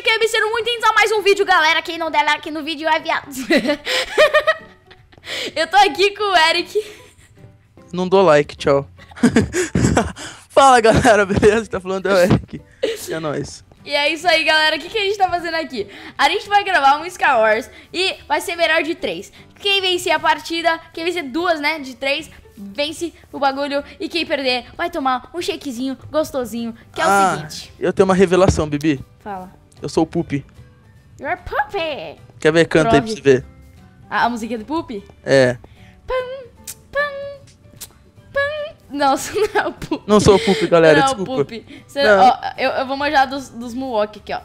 aqui é sendo muito a mais um vídeo, galera. Quem não der like no vídeo é viado. Eu tô aqui com o Eric. Não dou like, tchau. Fala, galera, beleza? Tá falando é o Eric. E é nóis. E é isso aí, galera. O que, que a gente tá fazendo aqui? A gente vai gravar um Sky Wars e vai ser melhor de três. Quem vencer a partida, quem vencer duas, né, de três, vence o bagulho. E quem perder vai tomar um shakezinho gostosinho, que é ah, o seguinte. Eu tenho uma revelação, Bibi. Fala. Eu sou o Pupi. You're Puppy. Quer ver? Canta aí pra você ver. A, a musiquinha do Pupi? É. Pam, pam, pam. Não, você não é o Pupi. Não sou o Pupi, galera, não, desculpa. Não, o Pupi. Você, ó, eu, eu vou manjar dos, dos Moonwalk aqui, ó.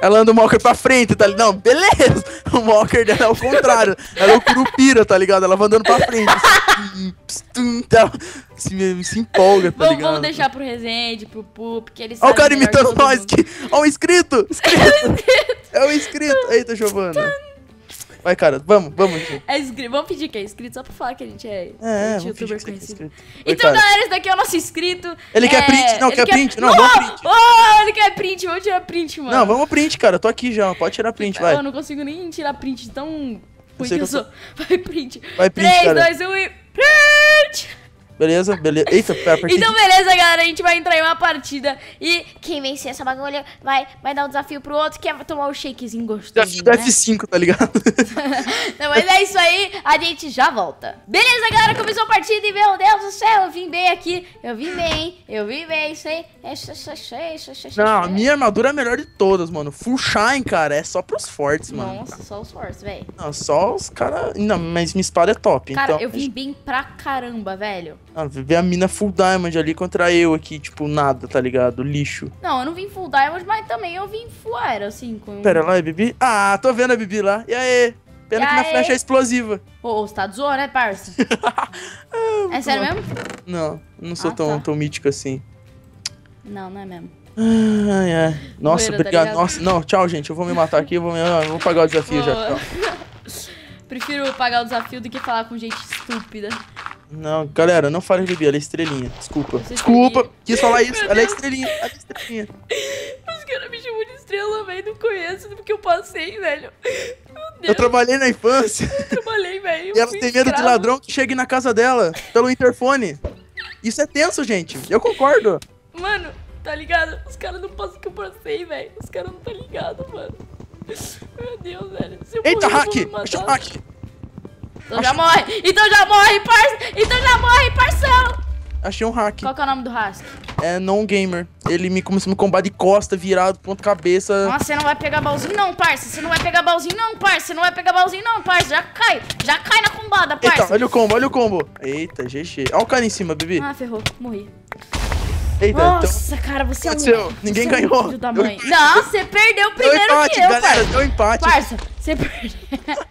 Ela anda o Walker pra frente, tá ligado? Não, beleza. O Walker dela é o contrário. Ela é o Curupira, tá ligado? Ela vai andando pra frente. Assim, se, se empolga, tá vamos, ligado? Vamos deixar pro Resende, pro Pup, que eles Olha o cara imitando nós aqui. Olha o inscrito. inscrito. É o inscrito. Eita, Giovana. Vai, cara, vamos, vamos. É inscrito. Vamos pedir que é inscrito só pra falar que a gente é, é, é youtuber é conhecido. É então, galera, esse daqui é o nosso inscrito. Ele é... quer print? Não, quer, quer print? Não, oh, vamos print. Oh, ele quer print, vamos tirar print, mano. Não, vamos print, cara. Eu tô aqui já, pode tirar print, vai. Eu não consigo nem tirar print tão ruim que eu, eu sou. Vai print. Vai print, 3, cara. 2, 1 e print! Beleza, beleza. Eita, pera, Então, beleza, galera. A gente vai entrar em uma partida. E quem vencer essa bagulha vai, vai dar um desafio pro outro, que é tomar o shakezinho gostoso. Né? F5, tá ligado? Não, mas é isso aí. A gente já volta. Beleza, galera. Começou a partida e, meu Deus do céu, eu vim bem aqui. Eu vim bem, eu vim bem. Isso aí. Não, a minha armadura é a melhor de todas, mano. Full shine, cara. É só pros fortes, mano. Nossa, só os fortes, velho. Não, só os caras. Não, mas minha espada é top. Cara, então... eu vim bem pra caramba, velho. Ah, ver a mina full diamond ali contra eu aqui, tipo, nada, tá ligado? Lixo. Não, eu não vim full diamond, mas também eu vim full aero, assim. Com... Pera lá, é Bibi? Ah, tô vendo a Bibi lá. E aí? Pena e que aí? minha flecha é explosiva. Ô, você tá de zoa, né, parça? é sério mesmo? Não, não sou Ah, tão, tá. tão mítico assim. Não, não é mesmo. Ai, ai. Nossa, Zoeira, tá obrigado. ligado? Nossa, não, tchau, gente. Eu vou me matar aqui, eu vou, me... eu vou pagar o desafio já. Boa. Prefiro pagar o desafio do que falar com gente estúpida. Não, galera, não fale Bibi, ela é estrelinha. Desculpa. Desculpa, estrelinha. quis falar isso. Meu Ela é estrelinha, ela é estrelinha. Os caras me chamam de estrela, velho. Não conheço do que eu passei, velho. Meu Deus, Eu trabalhei na infância eu trabalhei, velho. e ela tem medo de ladrão que chegue na casa dela pelo interfone. Isso é tenso, gente. Eu concordo. Mano, tá ligado? Os caras não passam o que eu passei, velho. Os caras não tá ligado, mano. Meu Deus, velho. Se eu Eita, morrer, eu hack! vou me matar. Achei um hack! Então já morre! Então já morre, parça! Então já morre, parção! Achei um hack. Qual que é o nome do Rask? É non-gamer. Ele me começou a me combater de costa, virado, ponto cabeça. Nossa, você não vai pegar baúzinho não, parça. Você não vai pegar baúzinho não, parça. Você não vai pegar baúzinho não, parça. Já cai. Já cai na combada, Eita, parça. olha o combo, olha o combo. Eita, GG. Olha o cara em cima, Bibi. Ah, ferrou. Morri. Eita, então. Nossa, cara, você é um... Ninguém você é um ganhou. da mãe. Não, você perdeu Deu primeiro empate, que eu, galera, parça. deu empate. Parça, você perdeu...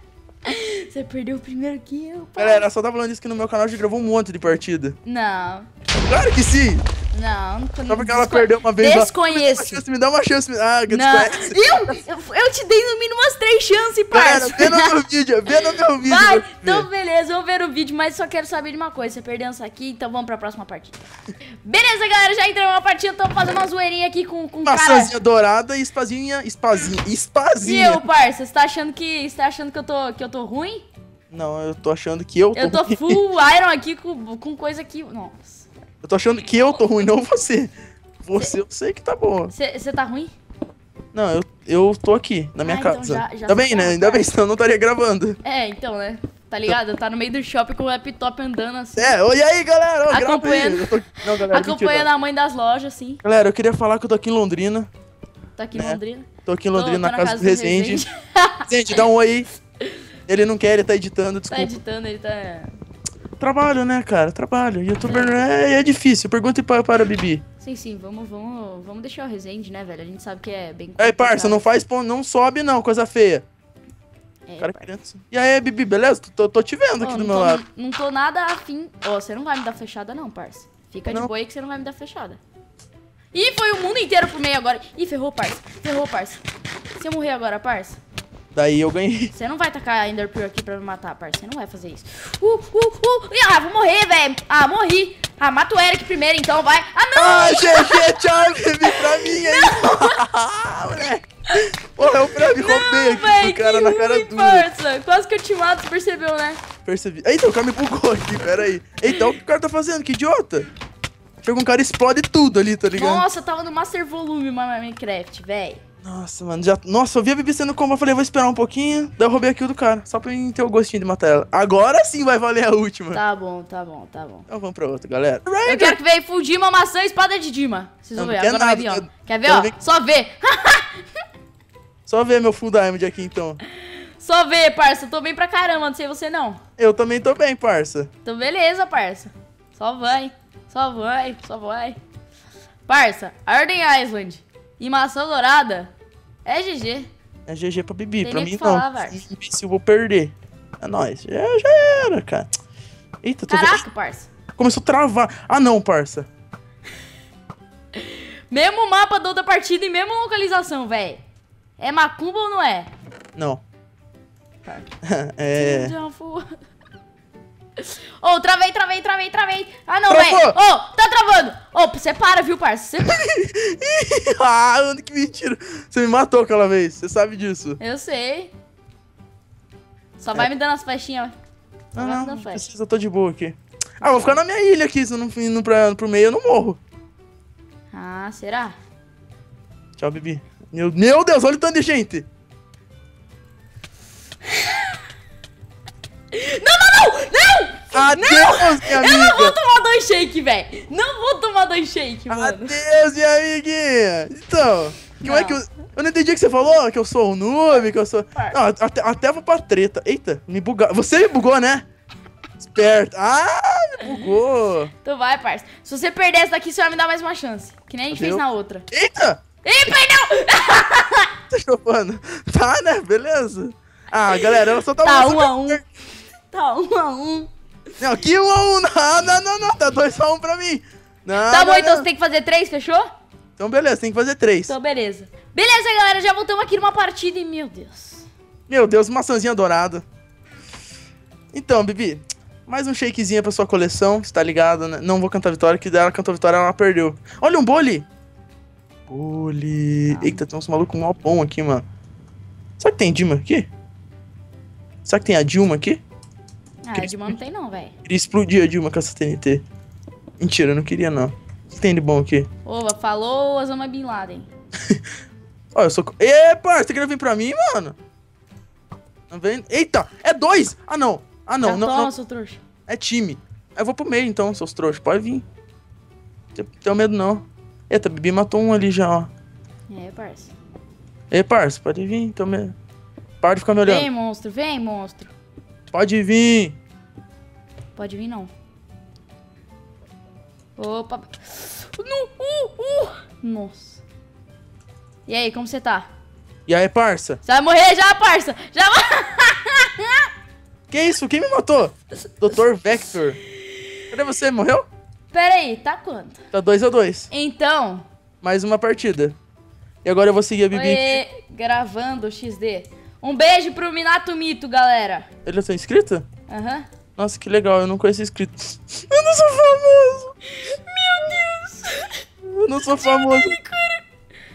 Você perdeu primeiro que eu. Galera, só tá falando isso que no meu canal gente gravou um monte de partida. Não, Claro que sim! Não, não Só porque ela perdeu uma vez. Desconheço. Me dá uma chance, me dá uma chance. Ah, que desconhece. eu, eu, eu te dei no mínimo umas três chances, parça. vê no meu vídeo, vê no meu vídeo. Vai, então beleza, vamos ver o vídeo, mas só quero saber de uma coisa. Você perdeu isso aqui, então vamos pra próxima partida. Beleza, galera, já entramos na partida, tô fazendo uma zoeirinha aqui com, com o cara. Maçãzinha dourada e espazinha, espazinha, E espazinha. eu, parça, você tá achando que. Você tá achando que eu tô, que eu tô ruim? Não, eu tô achando que eu tô Eu tô ruim. full Iron aqui com, com coisa que. Nossa. Eu tô achando que eu tô ruim, não você. Você eu sei que tá boa. Você tá ruim? Não, eu, eu tô aqui, na minha Ah, então casa. já- já Ainda bem, tá, né? Ainda cara. bem, senão eu não estaria gravando. É, então, né? Tá ligado? Tá no meio do shopping com o laptop andando assim. É, oi aí, galera. Ó. Acompanhando. Tô- Não, galera, acompanhando a mãe das lojas, assim. Galera, eu queria falar que eu tô aqui em Londrina. Tá aqui em É. Londrina. Tô aqui em Londrina, tô na casa do Resende. Resende, dá um oi aí. Ele não quer, ele tá editando, Tá desculpa. editando, ele tá. Trabalho, né, cara? Trabalho. Youtuber é, é difícil. Pergunte para, para a Bibi. Sim, sim, vamos, vamos, vamos deixar o Resende, né, velho? A gente sabe que é bem. Aí, parça, não faz não sobe não, coisa feia. É, Cara criança. E aí, Bibi, beleza? Tô, tô te vendo Ô, aqui não do meu tô, lado. Não tô nada afim. Ó, você não vai me dar fechada, não, parça. Fica de Não. boa aí que você não vai me dar fechada. Ih, foi o mundo inteiro pro meio agora. Ih, ferrou, parça. Ferrou, parça. Se eu morrer agora, parça, Daí eu ganhei. você não vai tacar Ender Pearl aqui pra me matar, parça. Você não vai fazer isso. Uh, uh, uh. Ah, vou morrer, velho. Ah, morri. Ah, mata o Eric primeiro, então, vai. Ah, não! Ah, GG, Bibi, pra mim aí. Moleque. cara Que na cara ruim, dura. parça. Quase que eu te mato, você percebeu, né? Percebi. Eita, o cara me bugou aqui, pera aí. Eita, olha o que o cara tá fazendo, que idiota. Pega um cara e explode tudo ali, tá ligado? Nossa, tava no Master Volume Minecraft, velho. Nossa, mano, já. Nossa, eu vi a Bibi sendo como. Eu falei, vou esperar um pouquinho. Daí eu roubei aquilo do cara. Só pra mim ter o gostinho de matar ela. Agora sim vai valer a última. Tá bom, tá bom, tá bom. Então vamos pra outra, galera. Eu quero que venha full Dima, maçã e espada de Dima. Vocês vão Eu ver, agora vai nada, vir, ó. quero- Quer ver, ó? ver- Só ver. Só ver meu full diamond aqui então. Só ver, parça. Tô bem pra caramba, não sei você não. Eu também tô bem, parça. Então beleza, parça. Só vai. Só vai, só vai. Parça, Arden Island e maçã dourada é GG. É GG pra Bibi. Tem pra mim falar, não. Se eu vou perder. É nóis. Já, já era, cara. Eita, tô Caraca, parça. Começou a travar. Ah, não, parça. Mesmo mapa da outra partida e mesmo localização, velho. É macumba ou não é? Não. Parça. é. Ô, travei, travei, travei, travei. Ah, não, velho. Ô, tá travando. Ô, você para, viu, para. ah, mano, que mentira. Você me matou aquela vez. Você sabe disso. Eu sei. Só vai me dando as flechinhas. Só É. Ah, não, não flecha. precisa, eu tô de boa aqui. Ah, vou ficar na minha ilha aqui, se eu não indo pra, pro meio eu não morro. Ah, será? Tchau, Bibi. Meu, meu Deus, olha o tanto de gente. Não! Não! Adeus, minha Eu não vou amiga. tomar dois shake, velho. Não vou tomar dois shake, mano. Adeus, minha amiguinha. Então, como é Não. que eu... Eu não entendi o que você falou, que eu sou um noob, que eu sou... Não, até, até vou pra treta. Eita, me bugou. Você me bugou, né? Esperto. Ah, me bugou. Então vai, parça. Se você perder essa daqui, você vai me dar mais uma chance. Que nem a gente fez Adeus. na outra. Eita, Ih, perdeu! tá chupando. Tá, né? Beleza. Ah, galera, ela só tá... Tá um a um. Tá um a um. Não, aqui um a um. Não, não, não, não. Tá dois a um pra mim. Não, Tá bom, não, então não. você tem que fazer três, fechou? Então, beleza, tem que fazer três. Então, beleza. Beleza, galera, já voltamos aqui numa partida e, meu Deus. Meu Deus, maçãzinha dourada. Então, Bibi, mais um shakezinho pra sua coleção, você tá ligado, né? Não vou cantar vitória, que dela cantou vitória, ela perdeu. Olha um bole! Bole. Eita, tem uns malucos mó bom aqui, mano. Será que tem Dilma aqui? Será que tem a Dilma aqui? Ah, de mano não tem não, velho. Queria explodir a Dilma com essa TNT. Mentira, eu não queria não. O que tem de bom aqui? Oba, falou Osama Bin Laden. Ó, eu sou. Ê, parça, você queria vir pra mim, mano? Não vem? Eita, é dois! Ah, não. Ah, não, Já não, toma, não. seu trouxa. É time. Eu vou pro meio então, seus trouxas. Pode vir. Não tenho medo não. Eita, a Bibi matou um ali já, ó. É, parça. Ei, parça, pode vir, tenho medo. Para de ficar me olhando. Vem, monstro, vem, monstro. Pode vir. Pode vir, não. Opa. No, uh, uh. Nossa. E aí, como você tá? E aí, parça? Você vai morrer já, parça? Já. Que isso? Quem me matou? Dr. Vector. Cadê você? Morreu? Pera aí, tá quanto? Tá 2 a 2 Então, Mais uma partida. E agora eu vou seguir a Bibi. Oi, gravando XD. Um beijo pro Minato Mito, galera. Ele é seu inscrito? Aham. Nossa, que legal, eu não conheço inscrito. Eu não sou famoso. Meu Deus. Eu não sou famoso.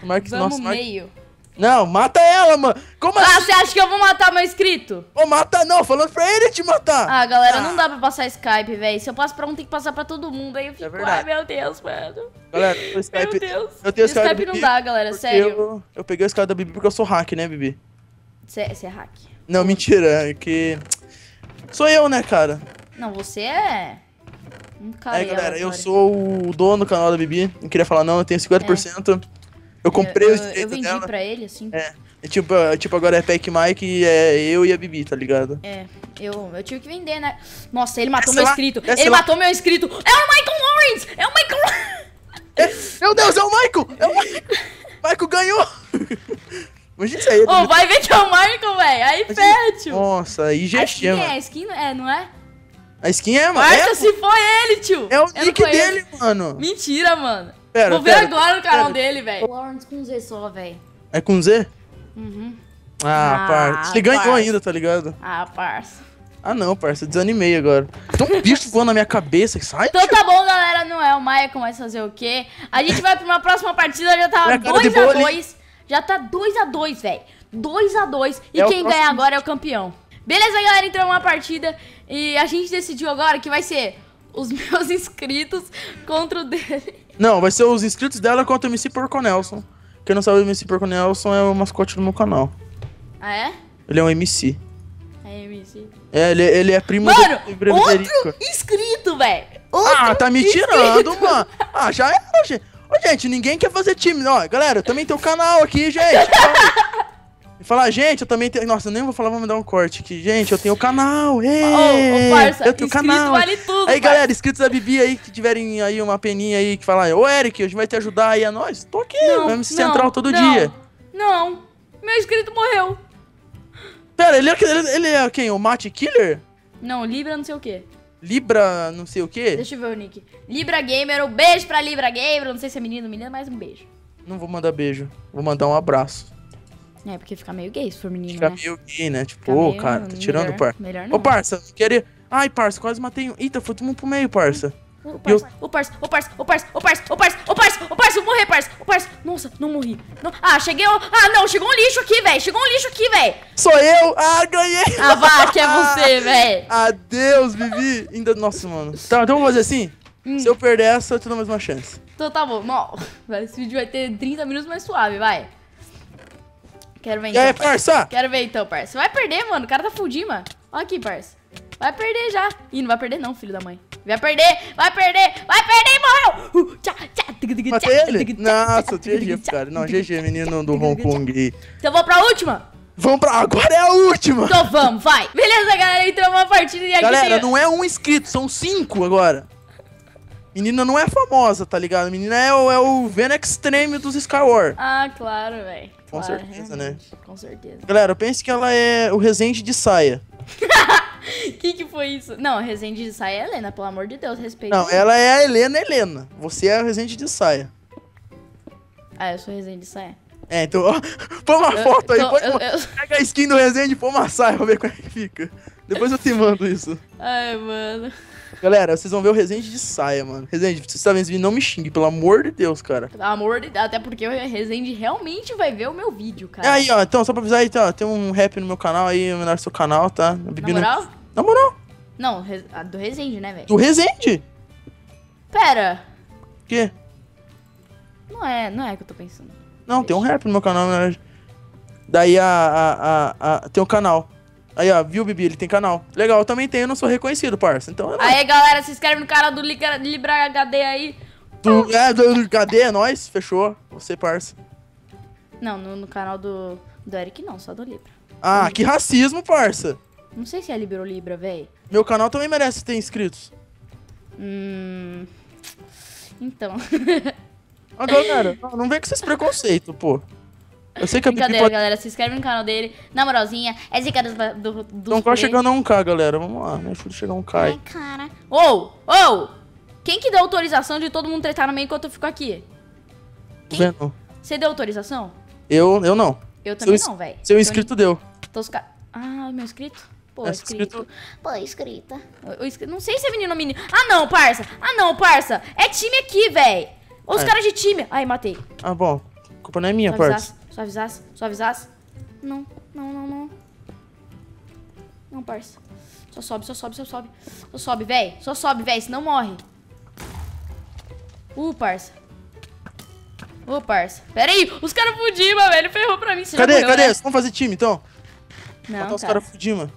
Marques, Vamos nossa, Marques. meio. Não, mata ela, mano. Como Ah, assim? você acha que eu vou matar meu inscrito? Ô, mata não, falando pra ele te matar. Ah, galera, Ah. não dá pra passar Skype, velho. Se eu passo pra um, tem que passar pra todo mundo. Aí eu fico, ai, verdade. meu Deus, mano. Galera, o Skype... Meu Deus. Eu tenho O Skype, Skype não dá, galera, sério. Eu, eu peguei o Skype da Bibi porque eu sou hack, né, Bibi? Você é hack. Não, mentira, é que... Sou eu, né, cara? Não, você é. Um cara. Aí, galera, eu sou o dono do canal da Bibi. Não queria falar não, eu tenho 50%. Eu comprei eu, os eu, eu direitos vendi dela. pra ele, assim. É. E, tipo, é, tipo, agora é Pack Mike e é eu e a Bibi, tá ligado? É, eu, eu tive que vender, né? Nossa, ele matou meu lá, inscrito. Ele lá. matou meu inscrito. É o Michael Lawrence! É o Michael Lawrence! É, meu Deus, é o Michael! É o Michael! Michael ganhou! Imagina isso aí. Ô, vai ver que é o Michael, velho. Aí tio. Nossa, aí skin é, mano. a skin é, não é? A skin é, mano. Marca É, se foi ele, tio. é o Eu nick dele, mano. Mentira, mano. Pera, Vou ver pera, agora no canal pera. dele, velho. Lawrence com Z só, velho. É com Z? Uhum. Ah, Ah, parça. Ele ganhou ainda, tá ligado? Ah, parça. Ah, não, parça. Desanimei agora. Tem um bicho voando na minha cabeça. Sai, Então tá bom, galera. Não é o Michael, mas fazer o quê? A gente vai pra uma próxima partida. Já tá Minha cara de 2x2. Já tá 2x2, velho. 2x2. E É quem ganhar agora é o campeão. Beleza, galera? Entrou uma partida e a gente decidiu agora que vai ser os meus inscritos contra o dele. Não, vai ser os inscritos dela contra o MC Porco Nelson. Quem não sabe, o MC Porco Nelson é o mascote do meu canal. Ah, é? Ele é um MC. É, MC. É, ele, ele é primo Mano, do Frederico. outro inscrito, velho. Ah, tá me tirando, mano. Ah, já era, gente. Ô, gente, ninguém quer fazer time. Ó, galera, eu também tenho canal aqui, gente. E falar, gente, eu também tenho. Nossa, eu nem vou falar, vamos dar um corte aqui. Gente, eu tenho canal. Ê, Ô, ô, parça, eu tenho canal. vale tudo, Aí, parça. galera, inscritos da Bibi aí que tiverem aí uma peninha aí que falar, ô Eric, hoje vai te ajudar aí a nós. Tô aqui, Não, não, Central todo não, dia. Não, meu inscrito morreu. Pera, ele é, ele, ele é quem? O Mate Killer? Não, Libra não sei o que. Libra, não sei o quê? Deixa eu ver o nick. Libra Gamer, um beijo pra Libra Gamer. Não sei se é menino ou menina, mas um beijo. Não vou mandar beijo. Vou mandar um abraço. É, porque fica meio gay se for menino, Fica né? meio gay, né? Tipo, Fica ô, meio- cara, tá tirando, melhor- par. Melhor não. Ô, parça, queria. Ai, parça, quase matei um. Eita, foi todo mundo pro meio, parça. Ô, parça, ô, parça, ô, parça, ô, parça, ô, parça, ô, parça, ô, parça, ô, parça, vou morrer, parça, ô, parça. Nossa, não morri. Não- Ah, cheguei. Ah, não, chegou um lixo aqui, velho. Chegou um lixo aqui, velho. Sou eu! Ah, ganhei! Ah, vá, que é você, velho. Adeus, Vivi! Ainda... Nossa, mano. Tá, então vamos fazer assim? Hum. Se eu perder essa, eu te dou mais uma chance. Então tá bom. Não, esse vídeo vai ter 30 minutos mais suave, vai. Quero ver E aí, então. parça. parça? Quero ver então, parça. Vai perder, mano. O cara tá fudido, mano. Olha aqui, parça. Vai perder já. Ih, não vai perder não, filho da mãe. Vai perder, vai perder, vai perder e morreu. Uh, tchá, tchá, Matei ele? Nossa, GG, cara. Não, GG, menino do Hong Kong. Então vamos pra última? Vamos pra. Agora é a última! Então vamos, vai. Beleza, galera. Entrou uma partida e aqui Galera, tem... não é um inscrito, são cinco agora. Menina não é famosa, tá ligado? Menina é o, é o Venom Extreme dos Skywar. Ah, claro, velho. Com Claro, certeza, né? realmente, Com certeza. Galera, eu penso que ela é o Resende de saia. que que foi isso? Não, Resende de saia é Helena, pelo amor de Deus, respeita. Não, ela é a Helena Helena. Você é a Resende de saia. Ah, eu sou Resende de saia. É, então, ó, põe uma Eu- foto aí, então, põe eu- eu- pega a skin do Resende e põe uma saia pra ver como é que fica. Depois eu te mando isso. Ai, mano. Galera, vocês vão ver o Resende de saia, mano. Resende, se você tá vendo esse vídeo, não me xingue, pelo amor de Deus, cara. Pelo amor de Deus, até porque o Resende realmente vai ver o meu vídeo, É cara. aí, ó, então, só pra avisar aí, tá, tem um rap no meu canal aí, menor do seu canal, tá? Na moral? Na moral, Não, do Resende, né, velho? do Resende. Pera. O quê? Não é, não é que eu tô pensando. Não, tem um rap no meu canal, na verdade. Daí a, a, a, a- Tem um canal. Aí, ó, viu, Bibi? Ele tem canal. Legal, eu também tenho, eu não sou reconhecido, parça. Então é. Aí, galera, se inscreve no canal do Libra, Libra HD aí. Tu, é, do, cadê? É nóis? Fechou. Você, parça. Não, no, no canal do, do Eric não, só do Libra. Ah, que racismo, parça. Não sei se é Libra ou Libra, véi. Meu canal também merece ter inscritos. Hum... Então... Ah, galera, não, não vem com esses preconceitos, pô. Eu sei que a Bibi Brincadeira, pode... galera. Se inscreve no canal dele. Na moralzinha, é zica dos, do, dos Não tá play. chegando a 1k, galera. Vamos lá, né? Deixa eu chegar a 1k aí. Ai, cara. Ô, ô! Quem que deu autorização de todo mundo tretar no meio enquanto eu fico aqui? Tá vendo? Você deu autorização? Eu, eu não. Eu também Seu não, velho. Seu inscrito deu. Tô os ca- Ah, meu inscrito? Pô, É, inscrito. inscrito. Pô, inscrita. Não sei se é menino ou menino. Ah, não, parça. Ah, não, parça. É time aqui, velho. Os É. caras de time. Ai, matei. Ah, bom. A culpa não é minha, Só parça. Só avisasse. Não, não, não, não. Não, parça. Só sobe, só sobe, só sobe. Só sobe, véi. Só sobe, véi, senão morre. Uh, parça. Ô, parça. Pera aí, os caras fudiram, velho. Ferrou pra mim. Você já Cadê? morreu, Cadê? né? Vamos fazer time, então? Não, Matar os cara. caras fudimos.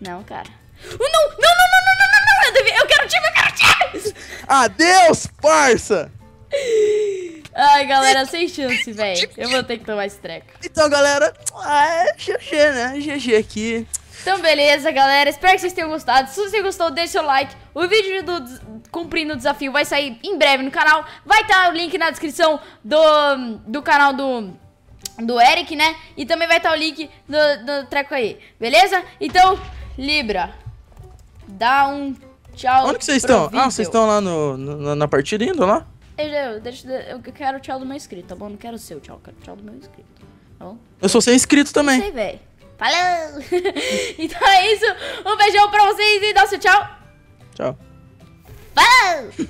Não, cara. Uh, não, não, não, não, não, não, não, não. Eu, devia- eu quero time, eu quero time. Adeus, parça! Ai, galera, sem chance, velho. Eu vou ter que tomar esse treco. Então, galera, ah, é GG, né? GG aqui. Então, beleza, galera. Espero que vocês tenham gostado. Se você gostou, deixe seu like. O vídeo do cumprindo o desafio vai sair em breve no canal. Vai estar o link na descrição do, do canal do, do Eric, né? E também vai estar o link do, do treco aí. Beleza? Então, Libra, dá um tchau. Onde que vocês estão? Ah, vocês estão lá no, no- na partida indo lá? Eu, eu, deixa, eu quero o tchau do meu inscrito, tá bom? Não quero o seu tchau, eu quero o tchau do meu inscrito. Tá bom? Eu sou sem inscrito também. sei, velho. Falou! então é isso. Um beijão pra vocês e seu tchau. Tchau. Falou!